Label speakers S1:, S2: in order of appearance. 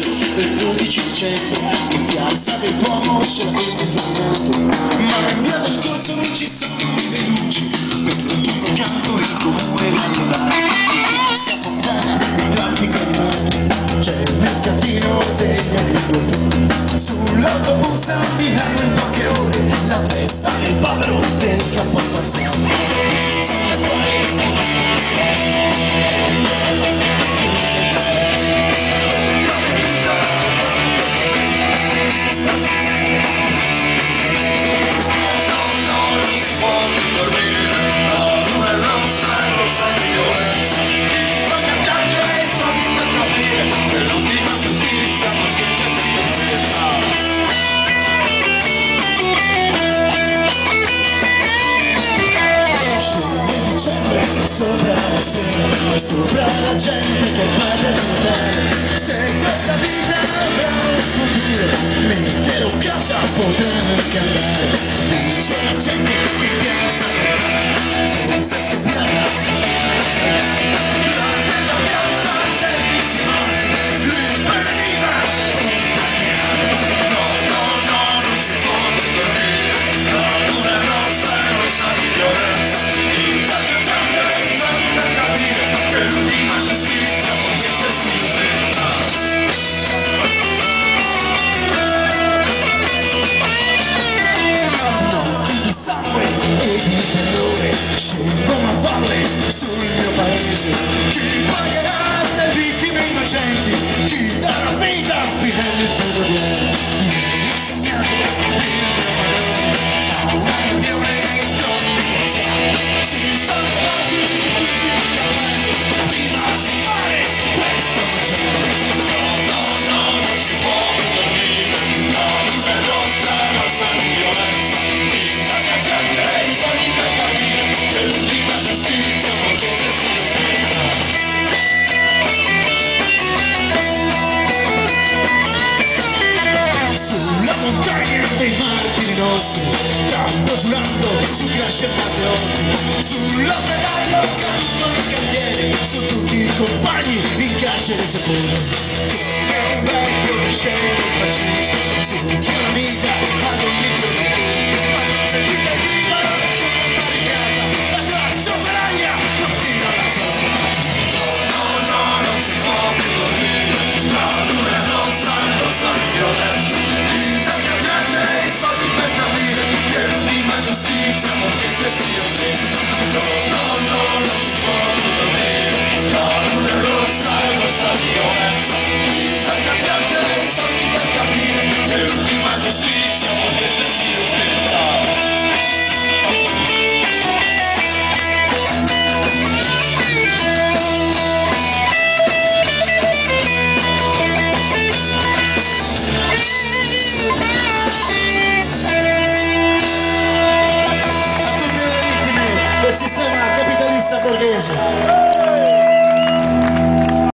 S1: pomeriggio del 12 dicembre in piazza del Duomo ce l'avete donato ma in via del corso non ci sono le luci per l'ultimo canto e comunque la trovate piazza Fontana il traffico è animato c'è il mercatino degli agricoltori. Sull'autobus a Milano in poche ore la festa del povero del capo sopra la gente che parla di Natale. Se questa vita avrà un futuro, l'intero casa potrà cambiare. Dice la gente chi pagherà le vittime innocenti? Chi darà sulla montagna dei martiri nostri stanno giurando su Gramsci e Matteotti sull'operaio caduto cantiere su tutti i compagni in carcere come un vecchio fascista su chi ha la vita a